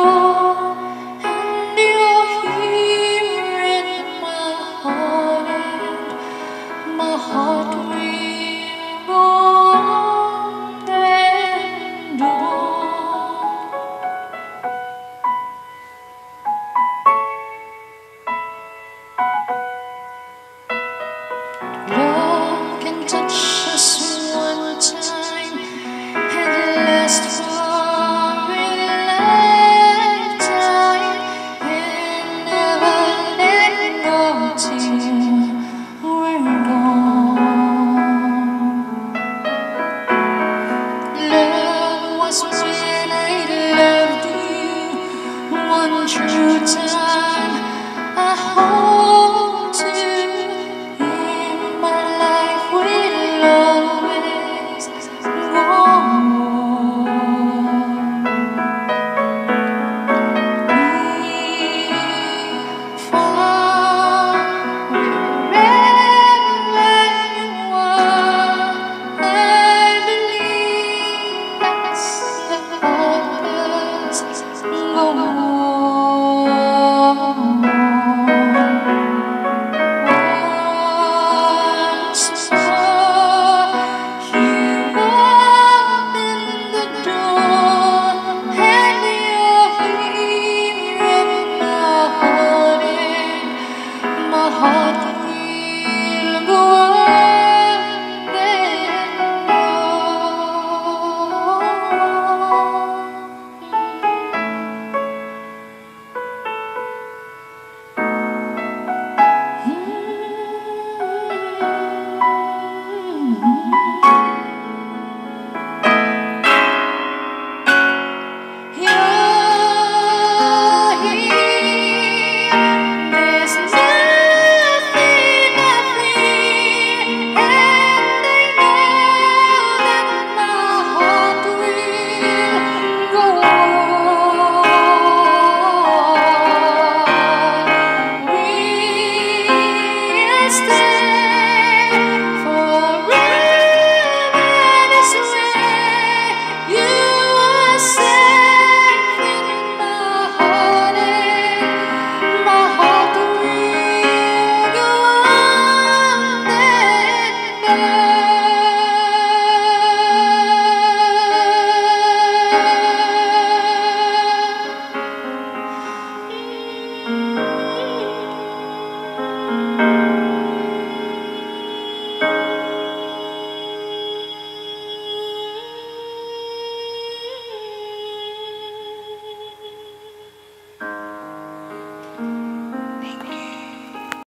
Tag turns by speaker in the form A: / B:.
A: Oh.